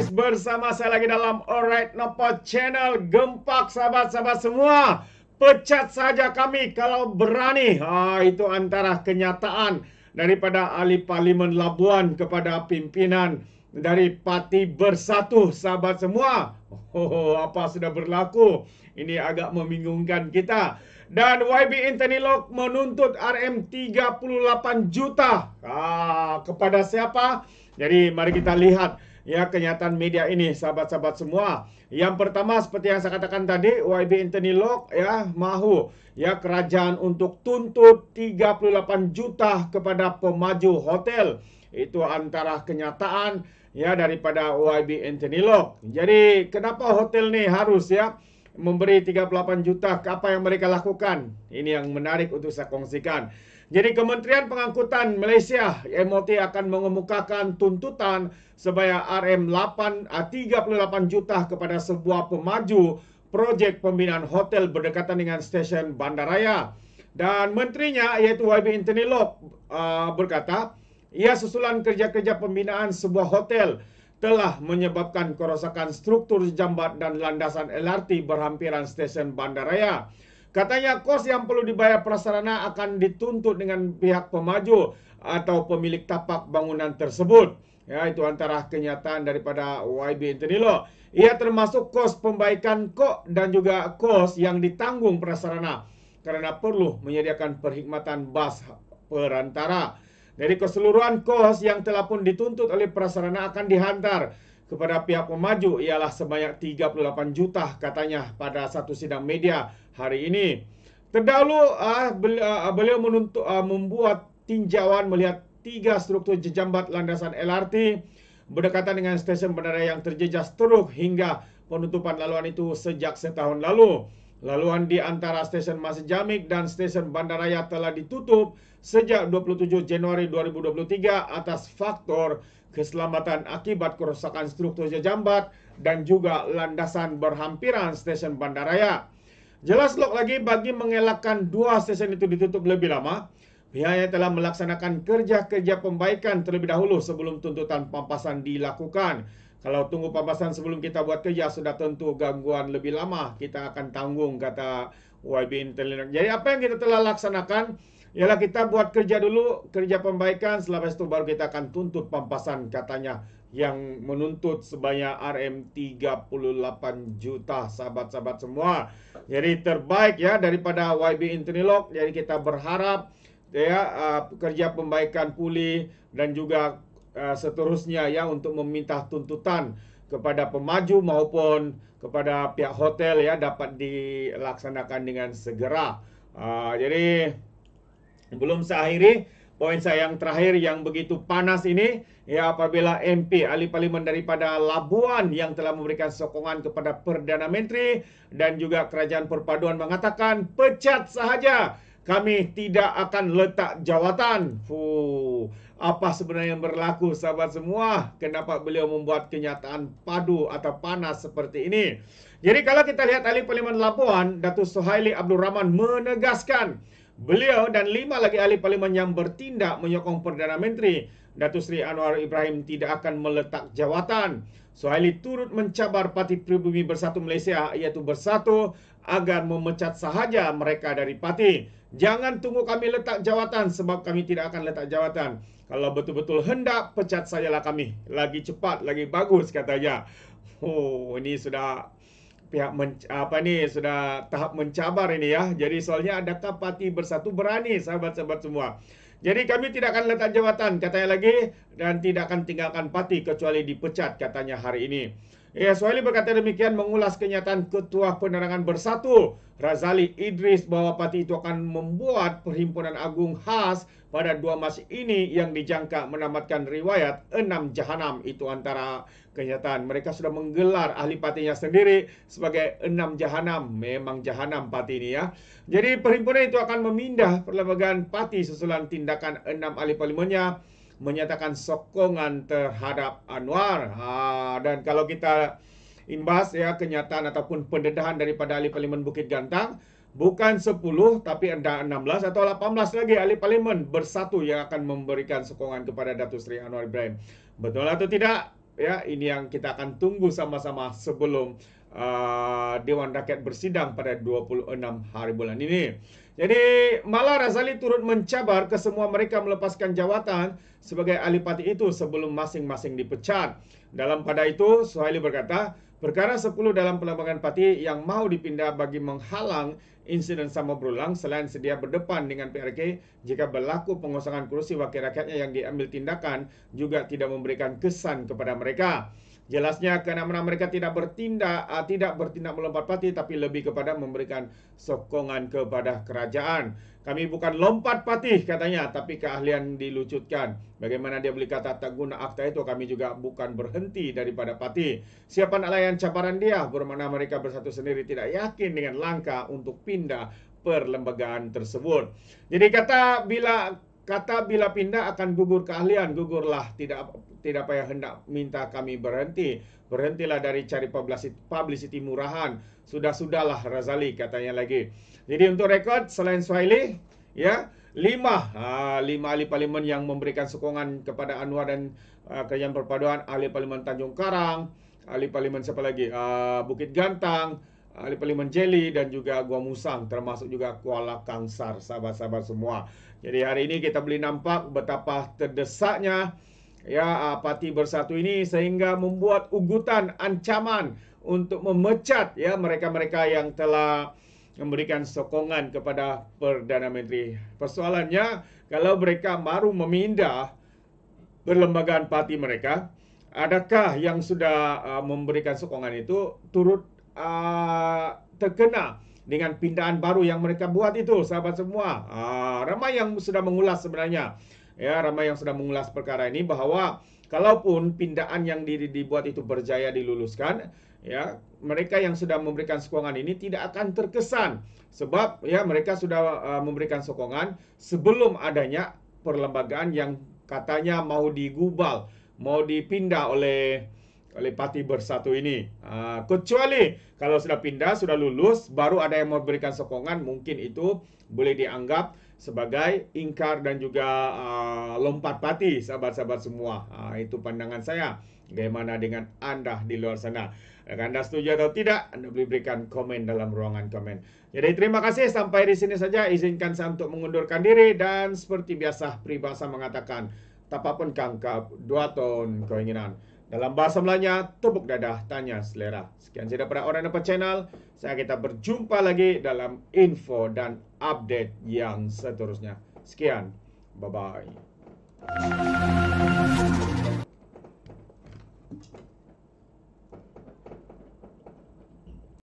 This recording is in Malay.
guys, bersama saya lagi dalam Alright Nopo Channel. Gempak sahabat-sahabat semua. Pecat saja kami kalau berani. Ha, Itu antara kenyataan daripada ahli parlimen Labuan kepada pimpinan dari Parti Bersatu sahabat semua. Oh, apa sudah berlaku? Ini agak membingungkan kita. Dan YB Internilog menuntut RM 38 juta. Ha, kepada siapa? Jadi mari kita lihat ya kenyataan media ini sahabat-sahabat semua. Yang pertama seperti yang saya katakan tadi YB Internilog ya mahu ya kerajaan untuk tuntut 38 juta kepada pemaju hotel. Itu antara kenyataan ya daripada YB Internilog. Jadi kenapa hotel ni harus ya memberi 38 juta apa yang mereka lakukan? Ini yang menarik untuk saya kongsikan. Jadi Kementerian Pengangkutan Malaysia MOT akan mengemukakan tuntutan sebanyak RM8 38 juta kepada sebuah pemaju projek pembinaan hotel berdekatan dengan stesen bandaraya. Dan menterinya iaitu YB Internilog uh, berkata, ia susulan kerja-kerja pembinaan sebuah hotel telah menyebabkan kerosakan struktur jambat dan landasan LRT berhampiran stesen bandaraya. Katanya kos yang perlu dibayar prasarana akan dituntut dengan pihak pemaju atau pemilik tapak bangunan tersebut. Ya, itu antara kenyataan daripada YB Internilo. Ia termasuk kos pembaikan kok dan juga kos yang ditanggung prasarana kerana perlu menyediakan perkhidmatan bas perantara. Dari keseluruhan kos yang telah pun dituntut oleh prasarana akan dihantar kepada pihak pemaju ialah sebanyak 38 juta katanya pada satu sidang media hari ini. Terdahulu uh, beliau menuntut uh, membuat tinjauan melihat tiga struktur jejambat landasan LRT berdekatan dengan stesen bandara yang terjejas teruk hingga penutupan laluan itu sejak setahun lalu. Laluan di antara stesen Masjid Jamik dan stesen Bandaraya telah ditutup sejak 27 Januari 2023 atas faktor keselamatan akibat kerosakan struktur jejambat dan juga landasan berhampiran stesen bandaraya. Jelas log lagi bagi mengelakkan dua stesen itu ditutup lebih lama, pihaknya telah melaksanakan kerja-kerja pembaikan terlebih dahulu sebelum tuntutan pampasan dilakukan. Kalau tunggu pampasan sebelum kita buat kerja sudah tentu gangguan lebih lama kita akan tanggung kata YB Intelligence. Jadi apa yang kita telah laksanakan? Ialah kita buat kerja dulu, kerja pembaikan, selepas itu baru kita akan tuntut pampasan katanya yang menuntut sebanyak RM 38 juta sahabat-sahabat semua. Jadi terbaik ya daripada YB Internilog. Jadi kita berharap ya uh, kerja pembaikan pulih dan juga uh, seterusnya ya untuk meminta tuntutan kepada pemaju maupun kepada pihak hotel ya dapat dilaksanakan dengan segera. Uh, jadi Belum saya akhiri poin saya yang terakhir yang begitu panas ini ya apabila MP ahli parlimen daripada Labuan yang telah memberikan sokongan kepada Perdana Menteri dan juga Kerajaan Perpaduan mengatakan pecat sahaja kami tidak akan letak jawatan. Fuh, apa sebenarnya yang berlaku sahabat semua? Kenapa beliau membuat kenyataan padu atau panas seperti ini? Jadi kalau kita lihat ahli parlimen Labuan, Datuk Suhaili Abdul Rahman menegaskan Beliau dan lima lagi ahli parlimen yang bertindak menyokong Perdana Menteri Datuk Seri Anwar Ibrahim tidak akan meletak jawatan. Suhaili turut mencabar Parti Pribumi Bersatu Malaysia iaitu Bersatu agar memecat sahaja mereka dari parti. Jangan tunggu kami letak jawatan sebab kami tidak akan letak jawatan. Kalau betul-betul hendak, pecat sajalah kami. Lagi cepat, lagi bagus katanya. Oh, ini sudah pihak men, apa ni sudah tahap mencabar ini ya. Jadi soalnya adakah parti bersatu berani sahabat-sahabat semua. Jadi kami tidak akan letak jawatan katanya lagi dan tidak akan tinggalkan parti kecuali dipecat katanya hari ini. Ya, Suhaili berkata demikian mengulas kenyataan Ketua Penerangan Bersatu Razali Idris bahawa parti itu akan membuat perhimpunan agung khas pada dua Mac ini yang dijangka menamatkan riwayat enam jahanam. Itu antara kenyataan. Mereka sudah menggelar ahli partinya sendiri sebagai enam jahanam. Memang jahanam parti ini ya. Jadi perhimpunan itu akan memindah perlembagaan parti susulan tindakan enam ahli parlimennya menyatakan sokongan terhadap Anwar. Ha, dan kalau kita imbas ya kenyataan ataupun pendedahan daripada ahli parlimen Bukit Gantang, bukan 10 tapi ada 16 atau 18 lagi ahli parlimen bersatu yang akan memberikan sokongan kepada Datuk Seri Anwar Ibrahim. Betul atau tidak? ya ini yang kita akan tunggu sama-sama sebelum uh, Dewan Rakyat bersidang pada 26 hari bulan ini. Jadi malah Razali turut mencabar ke semua mereka melepaskan jawatan sebagai ahli parti itu sebelum masing-masing dipecat. Dalam pada itu Suhaili berkata, perkara 10 dalam pelambangan parti yang mau dipindah bagi menghalang insiden sama berulang selain sedia berdepan dengan PRK jika berlaku pengosongan kerusi wakil rakyatnya yang diambil tindakan juga tidak memberikan kesan kepada mereka. Jelasnya kerana mereka tidak bertindak uh, tidak bertindak melompat parti tapi lebih kepada memberikan sokongan kepada kerajaan. Kami bukan lompat parti katanya tapi keahlian dilucutkan. Bagaimana dia boleh kata tak guna akta itu kami juga bukan berhenti daripada parti. Siapa nak layan cabaran dia bermakna mereka bersatu sendiri tidak yakin dengan langkah untuk pindah perlembagaan tersebut. Jadi kata bila kata bila pindah akan gugur keahlian, gugurlah tidak tidak payah hendak minta kami berhenti. Berhentilah dari cari publicity, murahan. Sudah-sudahlah Razali katanya lagi. Jadi untuk rekod selain Swahili, ya, lima, uh, lima ahli parlimen yang memberikan sokongan kepada Anwar dan uh, kerajaan perpaduan, ahli parlimen Tanjung Karang, ahli parlimen siapa lagi? Uh, Bukit Gantang, ahli parlimen Jelly dan juga Gua Musang termasuk juga Kuala Kangsar sahabat-sahabat semua. Jadi hari ini kita boleh nampak betapa terdesaknya ya uh, parti bersatu ini sehingga membuat ugutan ancaman untuk memecat ya mereka-mereka yang telah memberikan sokongan kepada Perdana Menteri. Persoalannya kalau mereka baru memindah perlembagaan parti mereka, adakah yang sudah uh, memberikan sokongan itu turut uh, terkena dengan pindahan baru yang mereka buat itu sahabat semua. Uh, ramai yang sudah mengulas sebenarnya ya ramai yang sedang mengulas perkara ini bahawa kalaupun pindahan yang dibuat itu berjaya diluluskan ya mereka yang sudah memberikan sokongan ini tidak akan terkesan sebab ya mereka sudah uh, memberikan sokongan sebelum adanya perlembagaan yang katanya mau digubal mau dipindah oleh oleh parti bersatu ini. Uh, kecuali kalau sudah pindah, sudah lulus, baru ada yang memberikan sokongan, mungkin itu boleh dianggap sebagai ingkar dan juga uh, lompat parti sahabat-sahabat semua. Uh, itu pandangan saya. Bagaimana dengan anda di luar sana? Jika anda setuju atau tidak, anda boleh berikan komen dalam ruangan komen. Jadi terima kasih sampai di sini saja. Izinkan saya untuk mengundurkan diri dan seperti biasa peribahasa mengatakan, tapapun kangkap dua ton keinginan. Dalam bahasa Melayanya, tepuk dadah, tanya selera. Sekian saja daripada Orang Dapat Channel. Saya kita berjumpa lagi dalam info dan update yang seterusnya. Sekian. Bye-bye.